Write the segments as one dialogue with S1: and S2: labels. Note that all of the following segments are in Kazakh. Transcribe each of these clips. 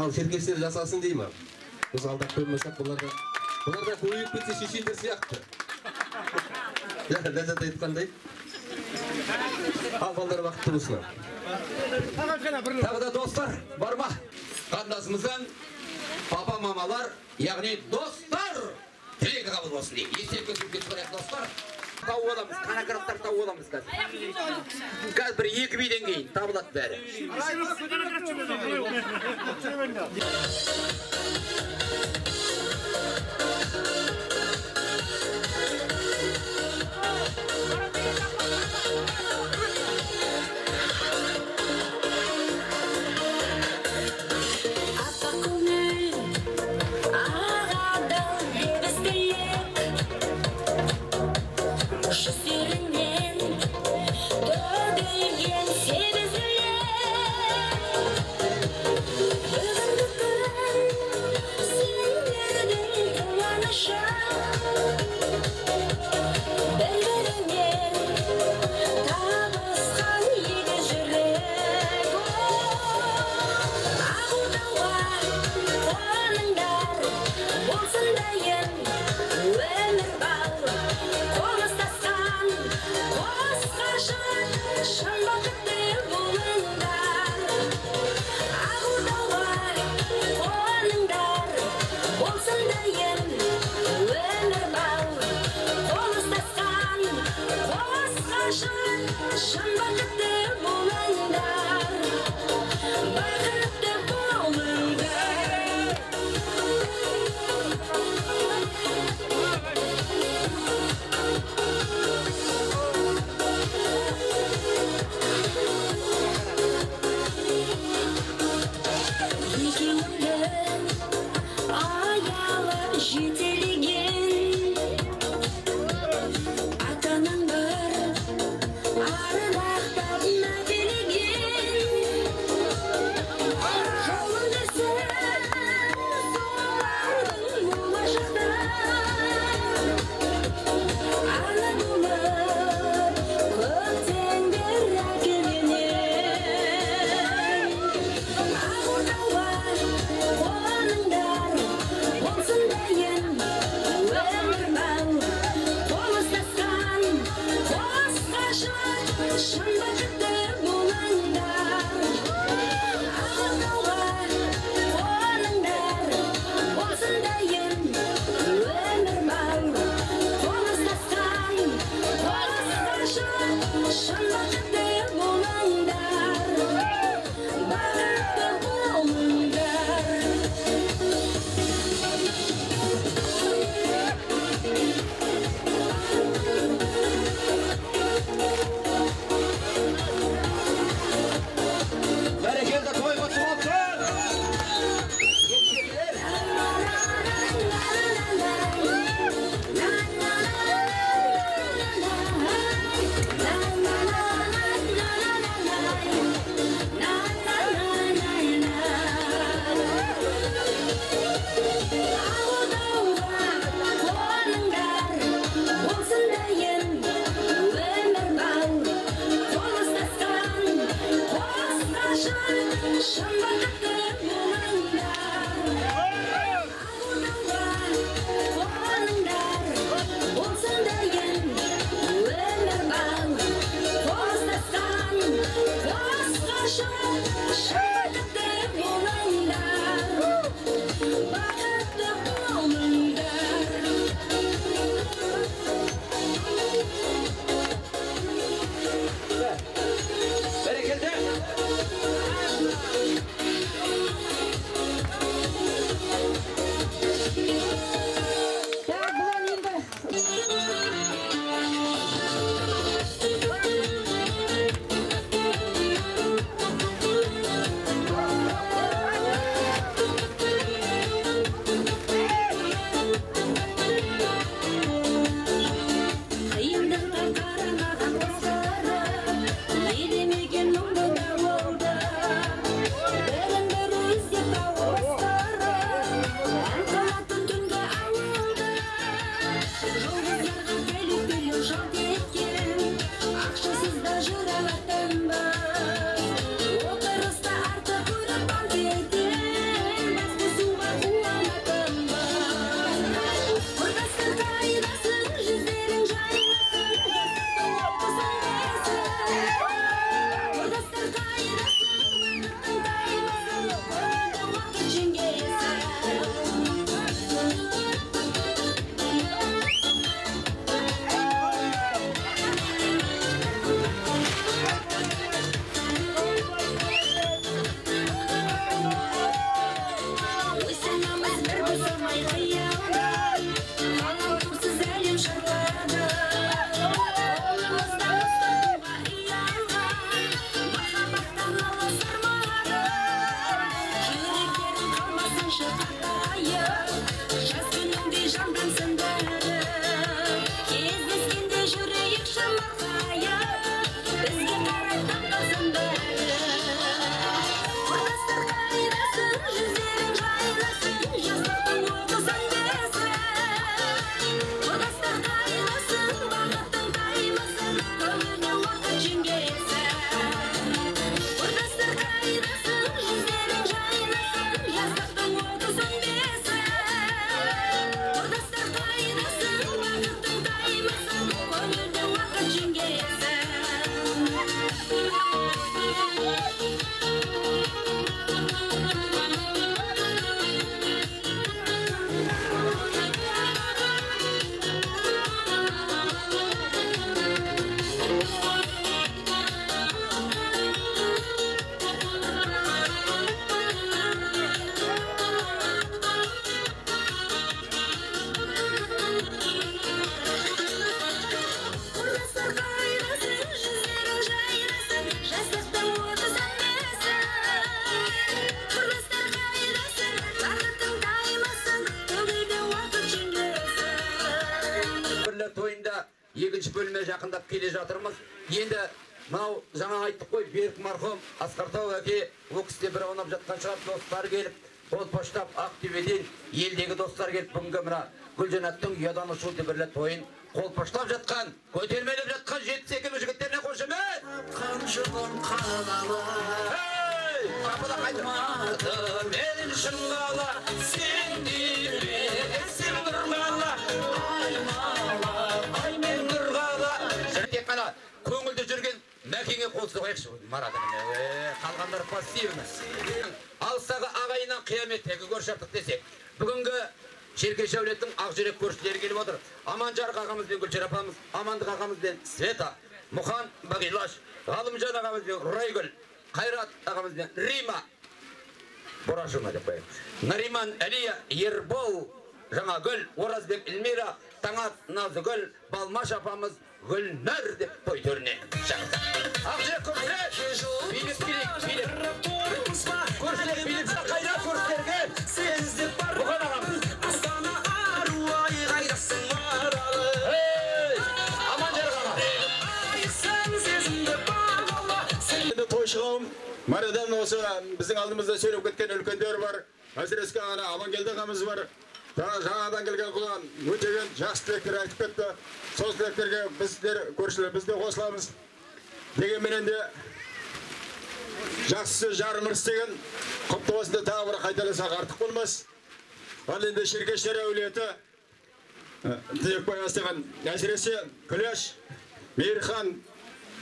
S1: ал серкештер жасасын дей ма біз алдап көрмесек бұлар да бұлар да көбейіп кетсе шешендер сияқты ләззат айтқандай ал балдар бақытты болсын тағы да достар бар ма қарындасымыздан папа мамалар яғни достар тілегі қабыл болсын дейік естелікке шығарайық достар тауып аламыз қанағаттар тауып аламыз қазір. Қазір бір екі биден кейін табылады бәрі.
S2: Жатырмыз енді мынау жаңа айттық қой берік марқұм асқартау әке ол кісіде бір аунап жатқан шығар достар келіп қолпаштап ақтөбеден елдегі достар келіп бүгінгі мына гүлжанаттың ұядан ұшу дүбірлі тойын қолпаштап жатқан көтермелеп жатқан жеті секілді жігіттеріне
S3: қалала
S2: Ей! Қапыда қайта. мен шыңғала сен қол соғайықшы марат ініме. қалғандар пассивно алыстағы ағайыннан қияметтегі көрші артық десек бүгінгі шеркеш әулеттің ақжүрек көршілері келіп отыр аманжарық ағамыз бен гүлшара апамыз амандық ағамыз бен света мұхан бағилаш ғалымжан ағамыз бен райгүл қайрат ағамыз бен рима борашыма деп қояйық нариман әлия ербол жаңагүл оразбек эльмира таңат назыгүл балмаш апамыз гүлнәр деп той төріне ақжүрек көршілер билік билік билік көршілер билік қайда көршілерге
S3: сездеп бар
S2: бұған ағамыз
S3: астана аруай қайдасың аралы
S2: Ей! аманжарық аға
S3: айсың сезімді бағала сен
S4: енді тойшы қауым марадан осы біздің алдымызда сөйлеп кеткен үлкендер бар әсіресе ана амангелді ағамыз бар жаңадан келген құлан өтеген жақсы тілектер айтып кетті. Сол тілектерге біздер көршілер біз де қосыламыз. Дегенменен де жақсы жарым ырыс деген құтты болсын деп тағы бір қайталасақ артық болмас. Ал енді шеркештер әулеті ә, тілекбай астаған әсіресе күләш мейірхан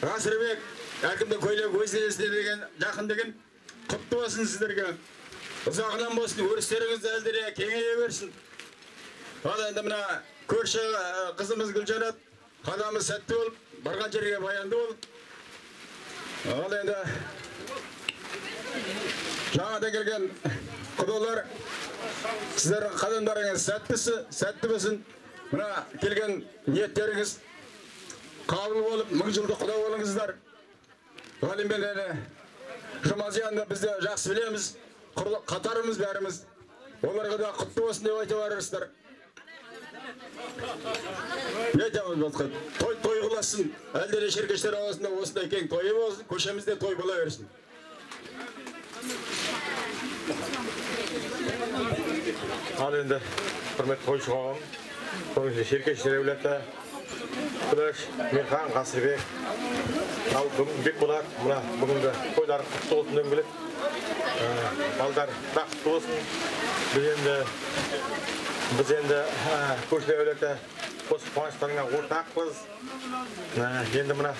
S4: ғасырбек әкімдің көйлек өз денесіне деген жақын деген құтты болсын сіздерге. Ұзағынан болсын өрістеріңіз әлдере кеңейе берсін. Ал енді мына көрші қызымыз гүлжанат қадамы сәтті болып барған жерге баянды болып ал енді жаңадан келген құдалар сіздердің қадамдарыңыз сәттісі сәтті болсын мына келген ниеттеріңіз қабыл болып мың жылдық құда болыңыздар ғалиммен әлі жұмазиянды біз де жақсы білеміз қатарымыз бәріміз оларға да құтты болсын деп айта не айтамыз басқа той той қыласын әлде шеркештер арасында осындай кең тойы болсын көшемізде той бола берсін
S5: ал енді құрметті тойшы қоғам ішінде шеркештер әулеті күләш мирхан қасырбек ал бекболат мына бүгінгі тойлар құтты болсын дегім келеді балдар бақытты болсын біз енді біз енді ә, көршілер әулеті осы қуаныштарыңа ортақпыз Ә, енді мына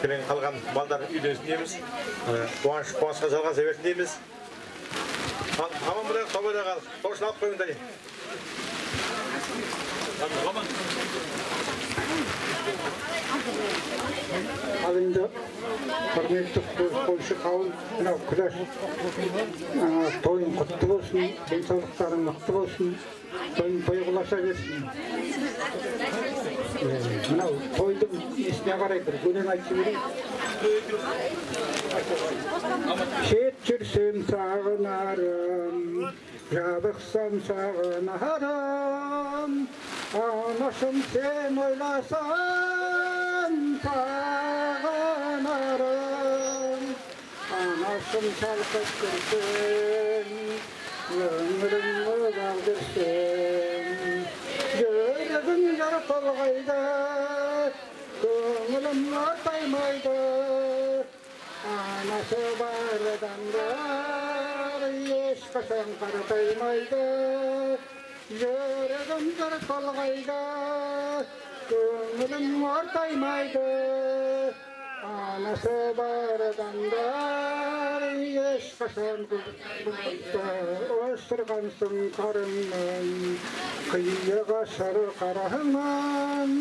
S5: келген қалған балдар үйленсін дейміз Ә, қуаныш қуанышқа жалғаса берсін дейміз Ал, аман болайық қал торшын алып қойыңдар
S6: ал енді құрметті қойшы қауым мынау күләш тойың құтты болсын денсаулықтарың мықты болсын тойың той құласа берсін мынау тойдың несіне қарай бір өлең айтып жіберейін шет жүрсем сағынарым жабықсам сағынарым анашым сен ойласаң сағынарым анашым шалқып жүрсең өмірім ұзақ жүрсең жүрегім жарқылғайды көңілім ортаймайды анасы бар адамдар ешқашан қаратаймайды жүрегім бір толғайды көңілім ортаймайды анасы бар адамдар ешқашан өсірғансың қарыңнан қиыға шыр қарағыңнан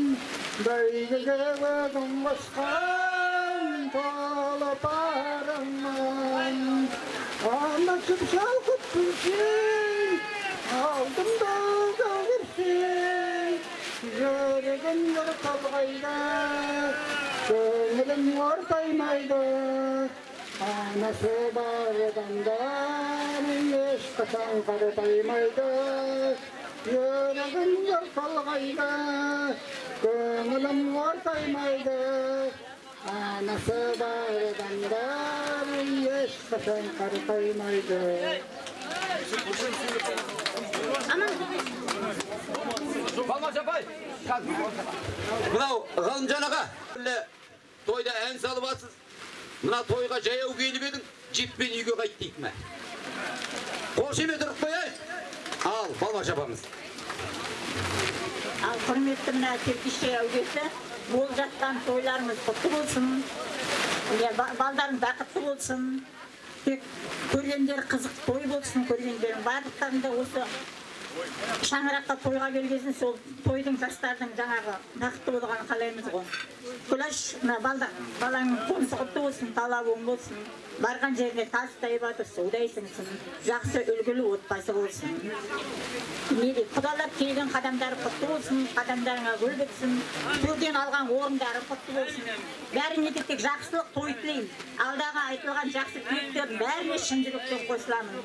S6: бәйгеге өзің қосқан талапарыңнан анашым шалқып күлсең алдымда көгерсең жүрегім бір толғайды көңілім ортаймайды анасы бар адамдар ешқашан қаратаймайды Yürüdüm kolgaydı, Көңілім ортаймайды, Анасы бар адамдар ешқашан қартаймайды.
S2: Балмаш апай мынау ғалымжан аға Әлі тойда ән салып атсыз мына тойға жаяу келіп едің джиппен үйге қайт дейді ме қошемет ұрып қояйық ал балмаш апамыз
S7: Ал құрметті мына Теркеше әулеті болып жатқан тойларыңыз құтты болсын. Иә, ба- балдарың бақытты болсын. Тек көргендер қызық той болсын, көргендерің барлықтарында осы шаңыраққа тойға келгесін сол тойдың жастардың жаңағы бақытты болғанын қалаймыз ғой. Күләш, мына балаңның қонысы құтты болсын, талабың болсын. Барған жеріне тастай батыр, судай сіңсін. Жақсы үлгілі отбасы болсын. Мейлі құдалар келген қадамдары құтты болсын, қадамдарыңа гүл бітсін, төрден алған орындары құтты болсын. Бәріне де тек жақсылық той тілеймін. Алдағы айтылған жақсы тілектердің бәріне шын жүректен қосыламын.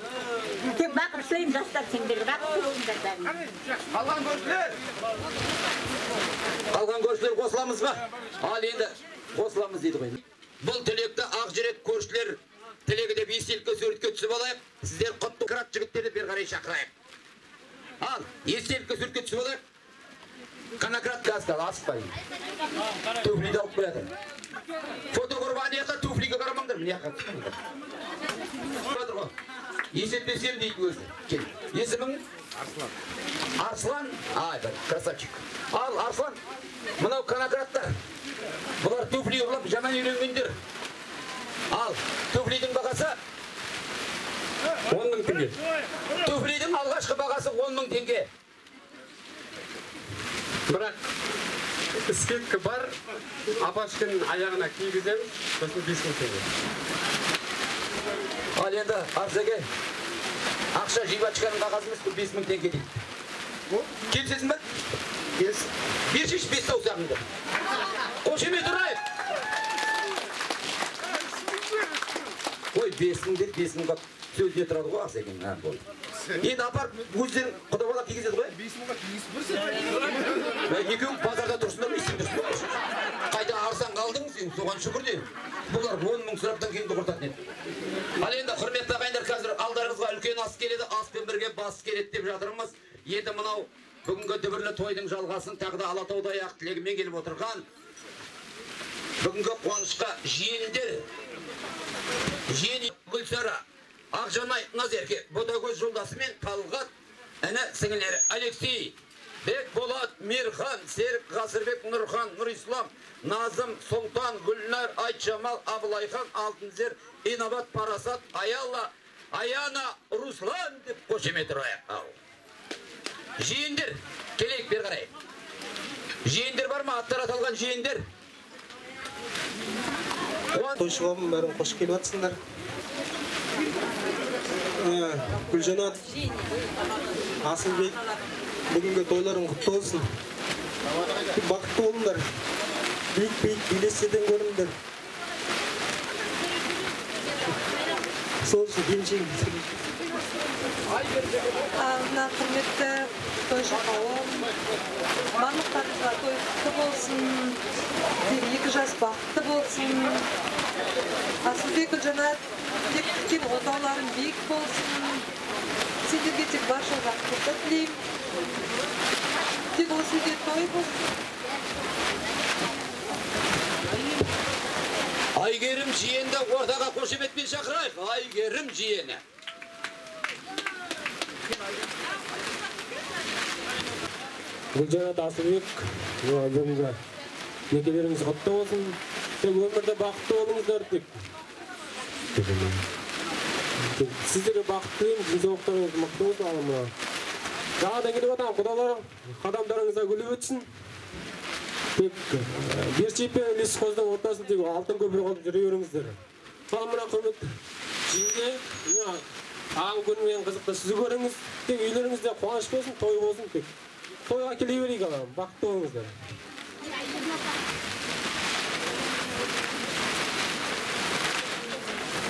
S7: Тек бақыт тілеймін жастар сендерге, бақытты болыңдар бәріне.
S2: қалған көршілер қалған көршілер қосыламыз ба ал енді қосыламыз дейді ғой бұл тілекті ақ жүрек көршілер тілегі деп естелікке суретке түсіп алайық сіздер құтты крат жігіттерді бері қарай шақырайық. Ал естелікке суретке түсіп алайық. Конократ газды асықпай туфлиді алып келатыр фотокөріп ана жаққа туфлиге қарамаңдар мына жаққа жатыр ғой. Есептесем дейді өзі. Кел. Есімің? Арслан, ай бір красавчик. Ал Арслан, мынау конократтар. Бұлар туфли ұрлап жаман үйренгендер. Ал туфлидің бағасы 10 мың теңге. Туфлидің алғашқы бағасы 10 мың теңге.
S8: бірақ скидка бар апашканың аяғына кигіземіз сосын бес мың теңге
S2: Ал енді Арсеге ақша жибачканың қағазы емес бұл 5 мың теңге дейді. Келісесің ба? Келіс. Бершіш бес саусағыңды. Қошемет ұрайық. Бес мың деп бес мыңға сөзіне тұрады ғой. Ha, болды. Енді апарып өздерің құда бала кигізеді ғой. Бес мыңға кигізіп Екеуің базарда тұрсыңдар ма, есің тұрсың ба? Қайда арзан қалдың сен, соған шүкір де. Бұлар он мың сұраптан кейін құртатын еді. Ал енді құрметті ағайындар қазір алдарыңызға үлкен ас келеді, аспен бірге бас келеді деп жатырмыз. Енді мынау бүгінгі дүбірлі тойдың жалғасын тағы да Алатаудай ақ тілегімен келіп отырған бүгінгі қуанышқа жиендер жиен Гүлсара Ақжанай Назерке Ботагөз жолдасы мен Талғат іні сіңілері Алексей Бекболат Мирхан Серік Ғасырбек Нұрхан Нұрислам Назым Сұлтан Гүлнар Айтжамал Абылайхан Алтынзер Инабат Парасат Аялла Аяна Руслан деп қошемет ұрайық ау жиендер келейік бері қарай. Жиендер бар ма? Аттар аталған жиендер?
S9: Тойшылардың бәрін қош келіп жатсыңдар Ә, гүлжанат асылбек бүгінгі тойларың құтты болсын. Бақытты болыңдар. Биік биік белестерден көріңдер сол үшін келіншегім
S10: мына құрметті тойшы қауым барлықтарыңызға той құтты болсын. Тек екі жас бақытты болсын асылбек гүлжанат тек күткен отауларың биік болсын сендерге тек барша бақыттылықты тілеймін тек осы үйде той болсын
S2: Айгерім жиенді ортаға қошеметпен шақырайық. Айгерім жиені.
S8: гүлжанат асылбек бүгінгі некелеріңіз құтты болсын тек өмірде бақытты болыңыздар Тек сіздерге бақыт тілеймін денсаулықтарыңыз мықты болсын ал жаңадан келіп жатқан құдалар қадамдарыңызға гүл өтсін тек бершиев пен лесхоздың ортасын тек алтын көпір қылып жүре беріңіздер ал мына құрметті жеңге мына ағам күнімен қызықты сіз көріңіз тек үйлеріңізде қуаныш болсын той болсын тек тойға келе берейік бақытты болыңыздар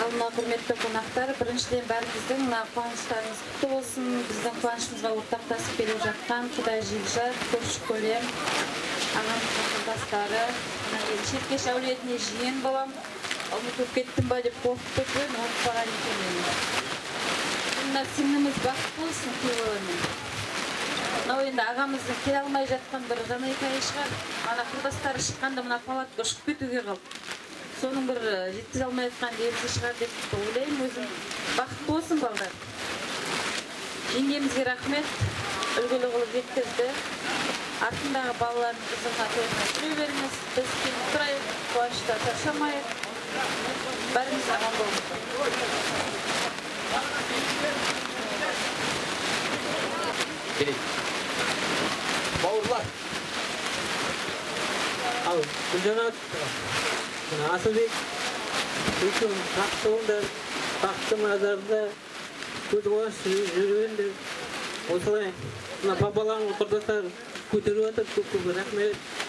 S11: ал мына құрметті қонақтар біріншіден бәріміздің мына қуаныштарымыз құтты болсын. Біздің қуанышымызға ортақтасып келіп жатқан құдай жекжат көрші көлем мына енді шеркеш әулетіне жиен балам ұмытып кеттім ба деп қорқып тұрмын ұмытпаған екенмін. Мына сіңліміз бақытты болсын күйеуімен мынау енді ағамыздың келе алмай жатқан бір жанайқайы шығар. Ана құрдастары шыққанда мына палатка ұшып кетуге қалды. Соның бір жеткізе алмай жатқан лебізі шығар деп ойлаймын өзім. Бақытты болсын балдар. Жеңгемізге рахмет. Үлгілі қылып жеткізді. Артындағы балалардың қызығына тойына жүре беріңіз. Біз келіп тұрайық қуанышта шаршамайық бәріміз аман болыңыздар
S2: келейік бауырлар
S12: ал гүлжанат асылбек екеуің бақытты болыңдар бақытты мазарда көз қуаныш жүргендер осылай мына папаларың құрдастар көтеріп жатыр көп көп рахмет